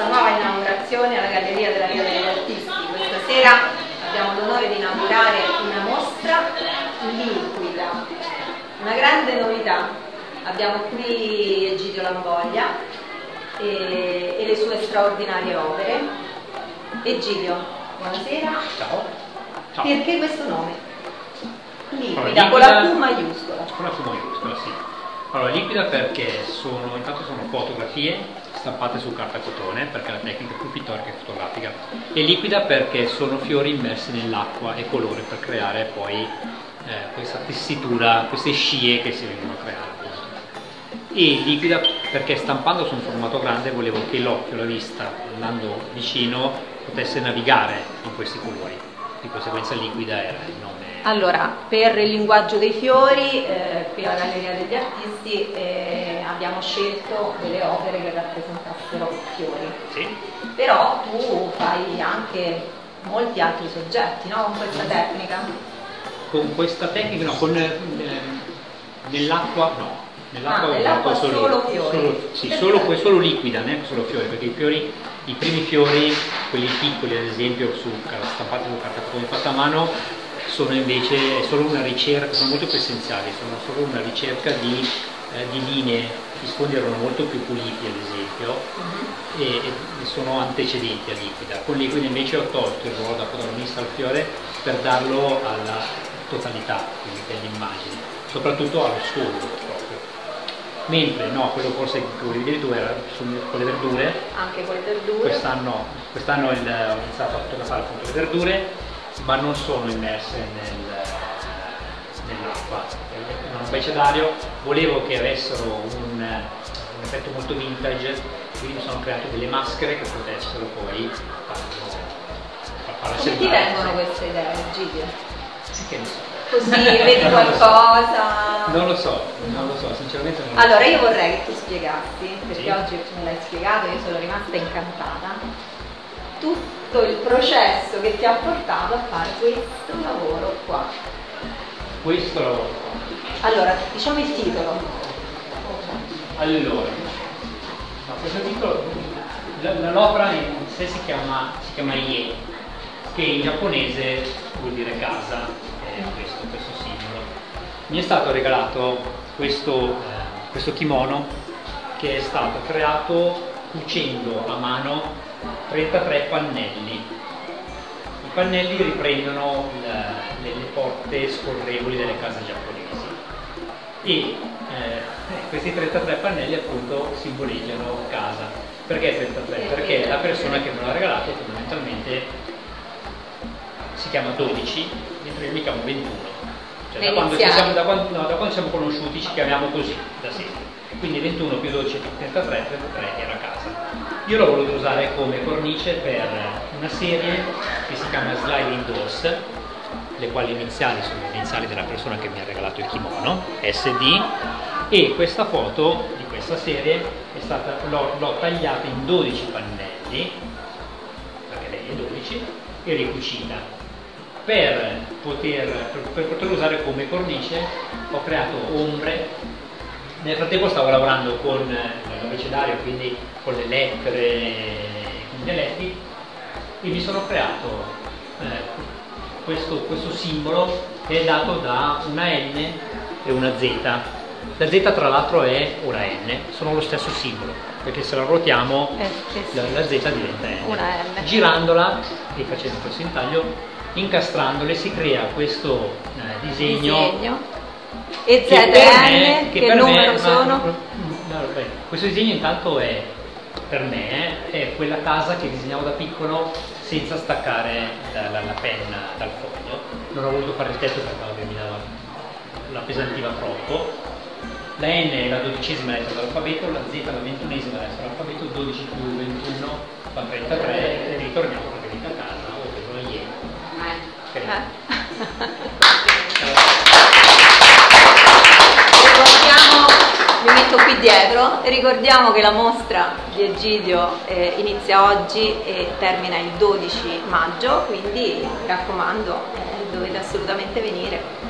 Questa nuova inaugurazione alla Galleria della Via degli Artisti. Questa sera abbiamo l'onore di inaugurare una mostra liquida, una grande novità. Abbiamo qui Egidio Lamboglia e, e le sue straordinarie opere. Egidio, buonasera. Ciao. Ciao. Perché questo nome? Liquida, con la Q maiuscola. Con la Q maiuscola, sì. Allora, liquida perché sono, intanto sono fotografie stampate su carta cotone, perché la tecnica è più pittorica che fotografica, e liquida perché sono fiori immersi nell'acqua e colore per creare poi eh, questa tessitura, queste scie che si vengono a creare. appunto. E liquida perché stampando su un formato grande volevo che l'occhio, la vista, andando vicino, potesse navigare in questi colori. Di conseguenza liquida era il nome. Allora, per il linguaggio dei fiori, eh, qui alla Galleria degli Artisti eh, abbiamo scelto delle opere che rappresentassero fiori. Sì? Però tu fai anche molti altri soggetti, no? Con questa tecnica. Con questa tecnica, no, con ehm, nell'acqua no. Nell'acqua Ah, nell'acqua fatto solo fiori. solo- sì, solo, solo liquida, neanche solo fiori, perché i fiori, i primi fiori, quelli piccoli ad esempio, su, stampati su carta fatta a mano, sono invece solo una ricerca, sono molto più essenziali, sono solo una ricerca di, eh, di linee, gli sfondi erano molto più puliti ad esempio, Mhm. e, e sono antecedenti a liquida. Con liquida invece ho tolto il ruolo da protagonista al fiore per darlo alla totalità dell'immagine, soprattutto allo sfondo proprio. Mentre no, quello forse che volevi dire tu era su- con le verdure, Anche con le verdure. quest'anno, il- ho iniziato a fotografare appunto le verdure, ma non sono immerse nel- nell'acqua. Un becedario, volevo che avessero un, un effetto molto vintage, quindi mi sono creato delle maschere che potessero poi farlo, far- farlo Come ti vengono queste idee, Gidio? Sì, che ne so. Così vedi Non qualcosa? Non lo so, non lo so, sinceramente non lo Allora, so. io vorrei che tu spiegassi, perché Sì. oggi me l'hai spiegato, io sono rimasta incantata, tutto il processo che ti ha portato a fare questo lavoro qua. Questo lo... Allora, diciamo il titolo. Allora, no, questo titolo, l'opera in sé si chiama, si chiama Ie, che in giapponese vuol dire casa, è questo, questo simbolo. Mi è stato regalato questo, eh, questo kimono che è stato creato cucendo a mano 33 pannelli. I pannelli riprendono la- le, le porte scorrevoli delle case giapponesi e eh, questi 33 pannelli appunto simboleggiano casa. Perché 33? Perché la persona che me l'ha regalato fondamentalmente si chiama 12, mentre io mi chiamo 21. Cioè, da, quando siamo, da, quando, no, da quando siamo conosciuti ci chiamiamo così, da sempre. Quindi 21 più 12 più 33, 33 era casa. Io l'ho voluto usare come cornice per una serie che si chiama Sliding Doors, le quali iniziali sono le iniziali della persona che mi ha regalato il kimono, SD, e questa foto di questa serie l'ho, tagliata in 12 pannelli, perché lei è 12, e ricucita. Per poter, per poterlo usare come cornice ho creato ombre, nel frattempo stavo lavorando con eh, l'abecedario, quindi con le lettere, con i dialetti, e mi sono creato eh, questo, questo simbolo che è dato da una N e una Z. La Z tra l'altro è ora N, sono lo stesso simbolo, perché se la ruotiamo Eh, sì, sì. la, la Z diventa N. N. Girandola e facendo questo intaglio, incastrandole si crea questo eh, disegno, Disegno. E che per me- ZN, che, per me- numero ma- sono? no, beh, questo disegno intanto è per me è quella casa che disegnavo da piccolo senza staccare la, la- la penna dal foglio. Non ho voluto fare il tetto perché mi dava, la pesantiva troppo. La N è la dodicesima lettera dell'alfabeto, la Z è la ventunesima lettera dell'alfabeto, 12 più 21 fa 33 e ritorniamo praticamente a casa o per una ieri. Eh. Metto qui dietro, ricordiamo che la mostra di Egidio eh, inizia oggi e termina il 12 maggio, quindi mi raccomando, eh, dovete assolutamente venire.